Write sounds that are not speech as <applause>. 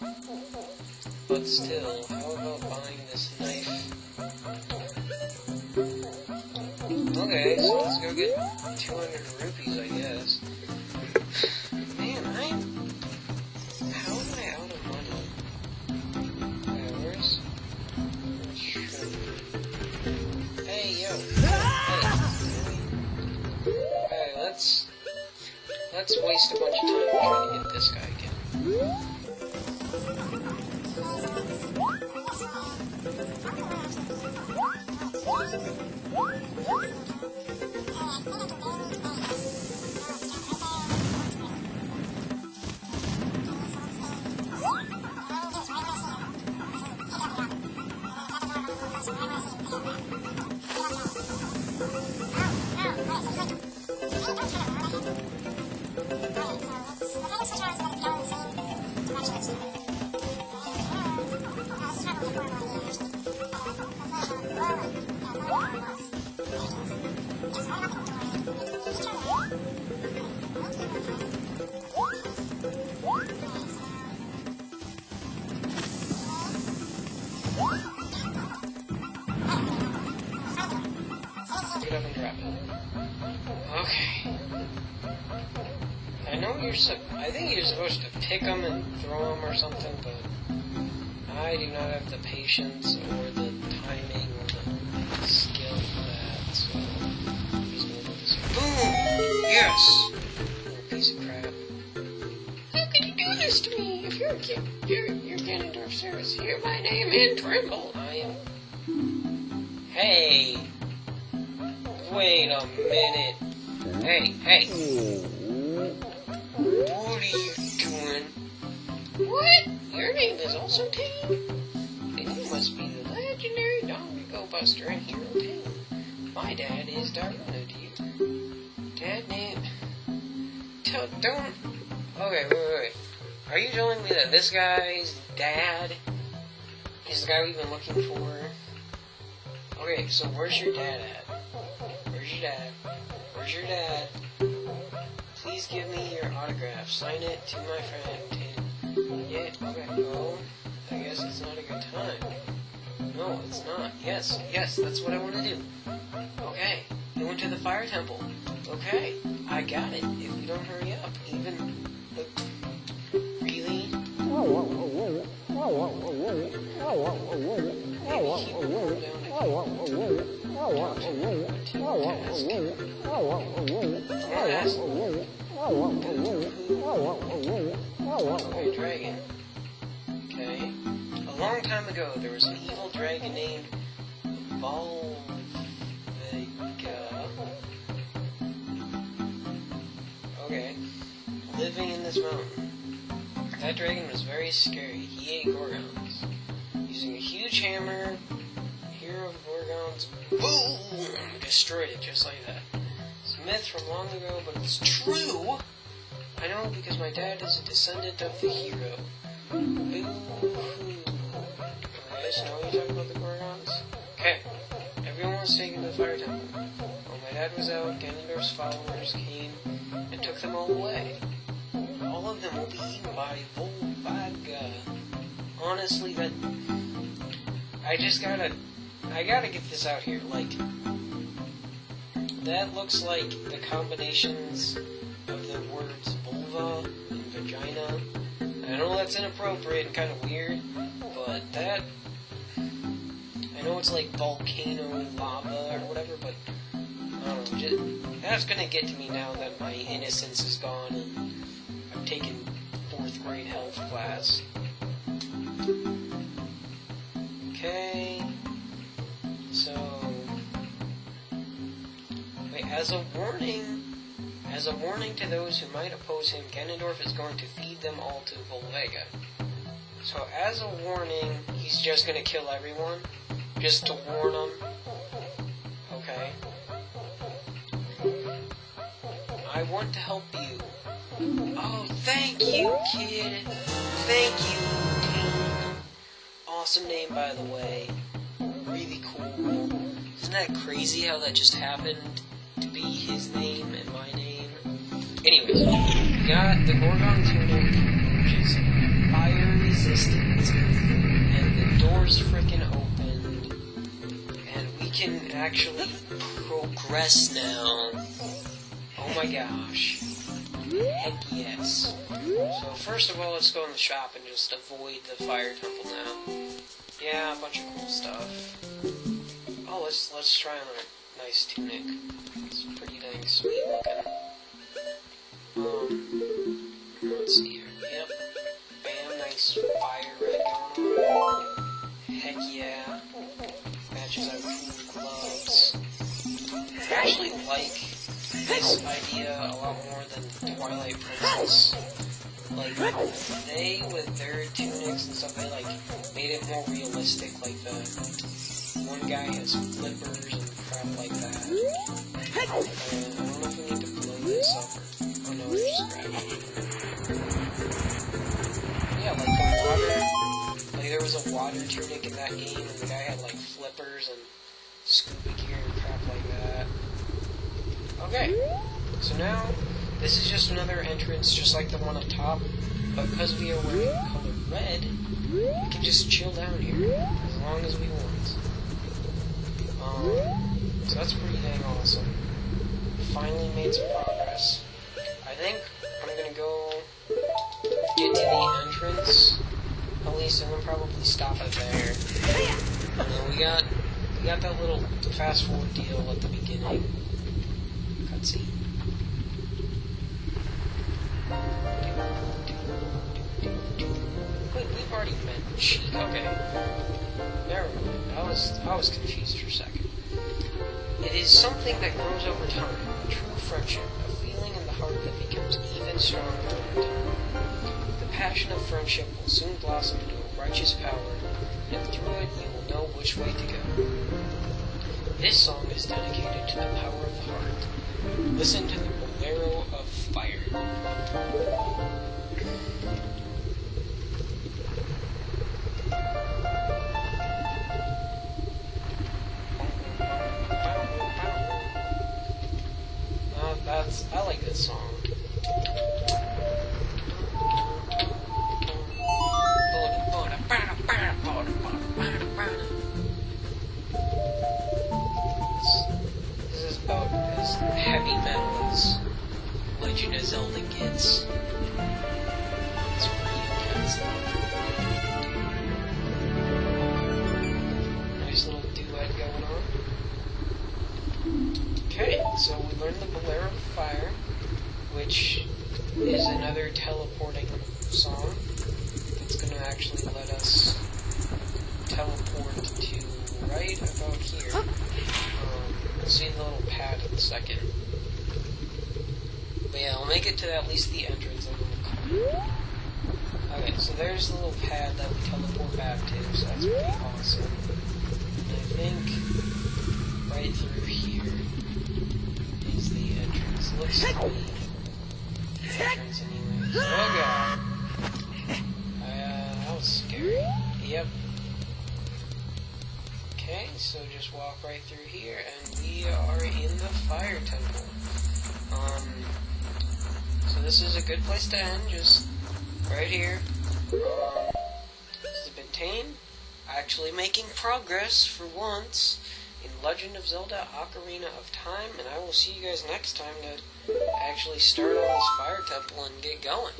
But still, how about buying this knife? Okay, so let's go get 200 rupees, I guess. Man, I'm... How am I out of money? Okay, where's... Hey, yo! Hey! Hey, let's... Let's waste a bunch of time trying to get this guy Get <laughs> Okay. I know you're so. I think you're supposed to pick them and throw them or something, but I do not have the patience or the timing or the skill for that. So I'm just gonna this. Boom! Yes. Little piece of crap. How could you do this to me? If you're Ga- you're you're Ganondorf Service, hear my name and tremble. I am. Hey. Wait a minute. Hey. What are you doing? What? Your name is also? Then you must be the legendary Go Buster and Hero Tain. My dad is Darunia to you. Dad name. Tell, don't. Okay, wait, wait, wait. Are you telling me that this guy's dad is the guy we've been looking for? Okay, so where's your dad at? Where's your dad? Where's your dad? Please give me your autograph. Sign it to my friend. Yeah, okay. Oh, I guess it's not a good time. No, it's not. Yes, yes, that's what I want to do. Okay, you went to the fire temple. Okay, I got it. If we don't hurry up, even. Look, really? Okay, dragon. Okay. A long time ago, there was an evil dragon named Volvagia. Okay. Living in this mountain. That dragon was very scary. He ate Gorons. Using a huge hammer, hero of Gorons, boom! Destroyed it just like that. It's a myth from long ago, but it's true! I know because my dad is a descendant of the hero. I just know you talk about the Gorons. Okay, everyone was taken to the fire temple. While my dad was out, Ganondorf's followers came and took them all away. All of them will be eaten by Volvagia. Honestly, that I just gotta, I gotta get this out here. Like, that looks like the combinations of the words vulva and vagina. I know that's inappropriate and kind of weird, but that, I know it's like volcano lava or whatever, but I don't know. Just, that's gonna get to me now that my innocence is gone taken fourth grade health class. Okay. So. Wait, as a warning. As a warning to those who might oppose him, Ganondorf is going to feed them all to Volvagia. So, as a warning, he's just gonna kill everyone. Just to warn them. Okay. I want to help you. Oh, thank you, kid. Thank you. Awesome name, by the way. Really cool. Isn't that crazy how that just happened to be his name and my name? Anyways, we got the Goron tunic, which is fiery resistant. And the doors freaking opened. And we can actually progress now. Oh my gosh. Heck yes. So first of all, let's go in the shop and just avoid the fire temple now. Yeah, a bunch of cool stuff. Oh, let's let's try on a nice tunic. It's pretty dang sweet looking. Um, let's see here. Yep. Bam, nice fire red going on. Heck yeah. Matches our cool gloves. I actually like this idea a lot more than Twilight Princess. Like, they, with their tunics and stuff, they, like, made it more realistic. Like, the one guy has flippers and crap like that. And I don't know if we need to blow this up or... Oh, no, we just grab. Yeah, like, the water... Like, there was a water tunic in that game, and the guy had, like, flippers and scuba gear and crap like that. Okay, so now this is just another entrance, just like the one up top, but because we are wearing color red, we can just chill down here as long as we want. Um, so that's pretty dang awesome. Finally made some progress. I think I'm gonna go get to the entrance, at least, then probably stop it there. We got we got that little fast forward deal at the beginning. Cutscene. Wait, we've already met. Okay. Never. I was I was confused for a second. It is something that grows over time. True friendship, a feeling in the heart that becomes even stronger over time. The passion of friendship will soon blossom into a righteous power, and through it you will know which way to go. This song is dedicated to the power of the heart. Listen to the bolero of fire. Uh, that's I like this song. So we learned the Bolero Fire, which is another teleporting song that's going to actually let us teleport to right about here. Um, we'll see the little pad in a second. But yeah, I'll make it to at least the entrance and then we'll. Okay, so there's the little pad that we teleport back to, so that's pretty awesome. And I think right through here entrance. Looks anyways. Oh god. Uh, that was scary. Yep. Okay, so just walk right through here, and we are in the fire temple. Um, so this is a good place to end, just right here. Um, this has been Tain, actually making progress for once in Legend of Zelda Ocarina of Time, and I will see you guys next time to actually start on this fire temple and get going.